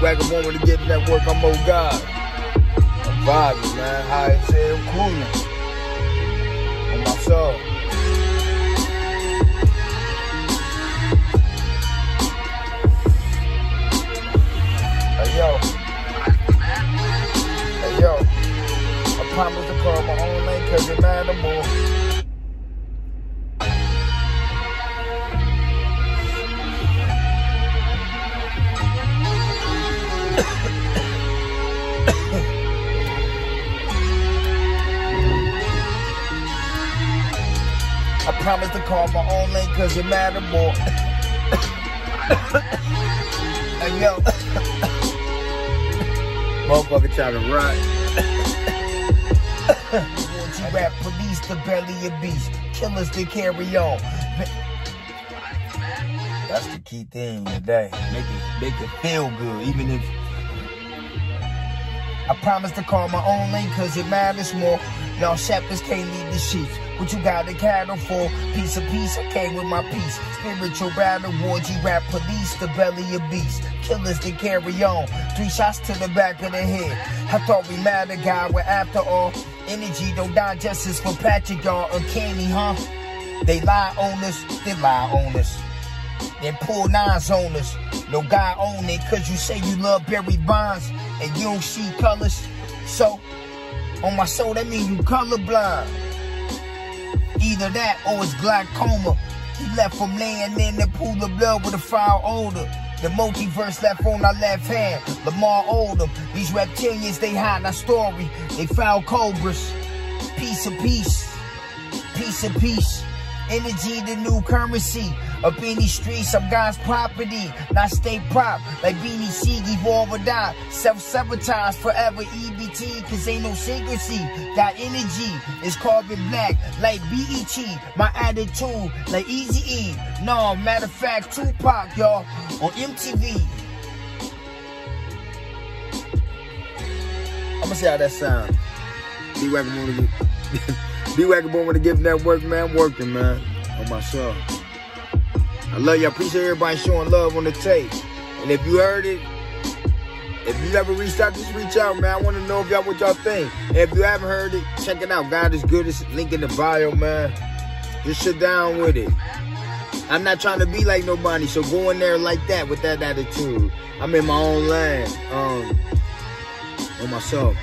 Woman to get in I'm oh God. I'm vibing, man. High as hell, cooling. On my soul. Hey, yo. Hey, yo. I promise to call my own name cause it matter more. I promise to call my own name cause it matter more. hey, yo. Motherfucker try to run. you rap police, the belly of beast. Killers that carry on. That's the key thing today. Make it make it feel good, even if I promise to call my own lane cause it matters more. Y'all shepherds can't lead the sheep. What you got the cattle for? Piece of peace, I came with my peace. Spiritual battle, war, G rap police, the belly of beast. Killers that carry on. Three shots to the back of the head. I thought we mad at God, but after all, energy don't die justice for Patrick, y'all. Uncanny, huh? They lie on us, they lie on us. They pull nines on us. No guy on it, cause you say you love Barry Bonds and you don't see colors. So, on my soul, that means you colorblind. Either that or it's glaucoma. He left from laying in the pool of blood with a foul odor. The multiverse left on our left hand. Lamar Odom. These reptilians, they hide our story. They foul cobras. Piece of peace. Piece of peace. Energy, the new currency. Up in these streets, I'm God's property. Not stay prop. Like Beanie Sieg, evolve or die. Self-sabotage forever, EBT. Cause ain't no secrecy. Got energy. It's carbon black. Like BET. My attitude. Like Easy E. No, matter of fact, Tupac, y'all. On MTV. I'ma see how that sound. B-Wagon wanna get B-Wagon born wanna give that work, man. Working, man. On my show. I love. I appreciate everybody showing love on the tape. And if you heard it, if you ever reached out, just reach out, man. I want to know if y'all what y'all think. And if you haven't heard it, check it out. God is good. It's link in the bio, man. Just sit down with it. I'm not trying to be like nobody, so go in there like that with that attitude. I'm in my own land. Um, on myself.